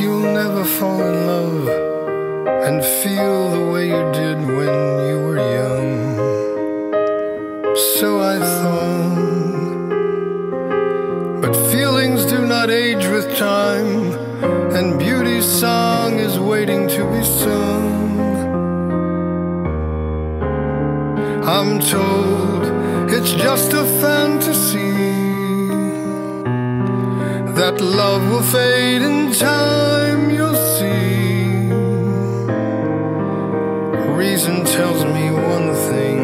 You'll never fall in love and feel the way you did when you were young. So I thought. But feelings do not age with time, and beauty's song is waiting to be sung. I'm told it's just a fantasy that love will fade in time, you'll see. Reason tells me one thing,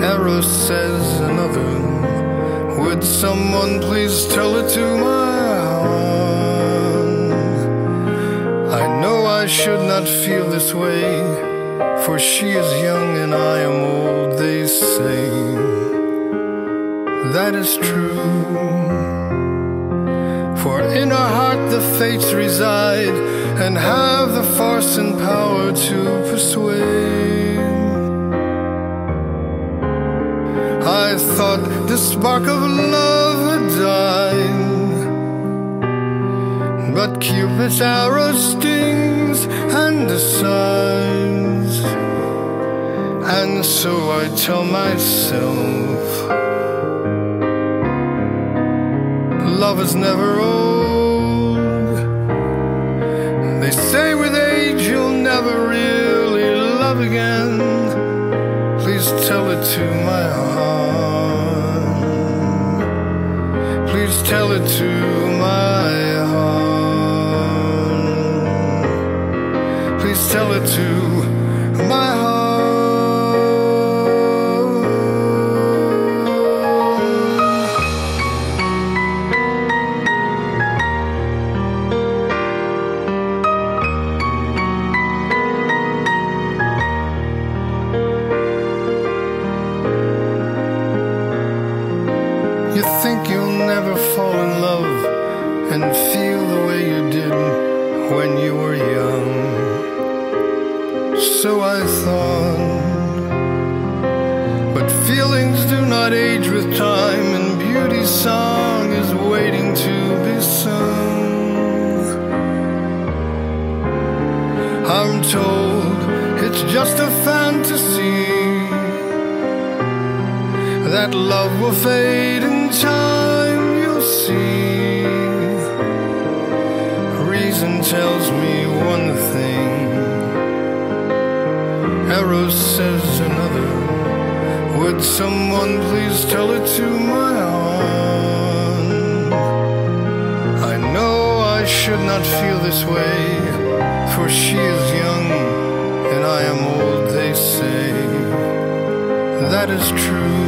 Eros says another. Would someone please tell it to my heart? I know I should not feel this way, for she is young and I am old, they say that is true. For in our heart the fates reside and have the force and power to persuade. I thought the spark of love had died, but Cupid's arrow stings and decides. And so I tell myself love is never old. They say with age you'll never really love again. Please tell it to my heart. Please tell it to my heart. Please tell it to my and feel the way you did when you were young. So I thought. But feelings do not age with time, and beauty's song is waiting to be sung. I'm told it's just a fantasy that love will fade in time, you'll see. Reason tells me one thing, Eros says another. Would someone please tell it to my heart? I know I should not feel this way, for she is young and I am old, they say. That is true.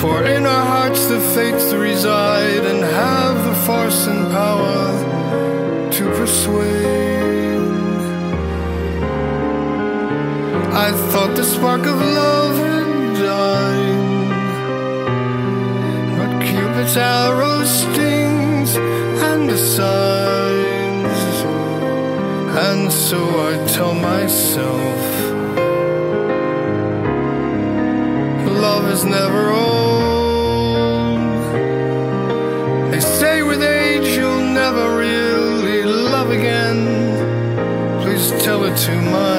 For in our hearts the fates reside and have the force and power I thought the spark of love had died, but Cupid's arrow stings and decides, and so I tell myself. Love is never old. They say with age you'll never really love again. Please tell it to my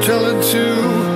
heart. Please tell it to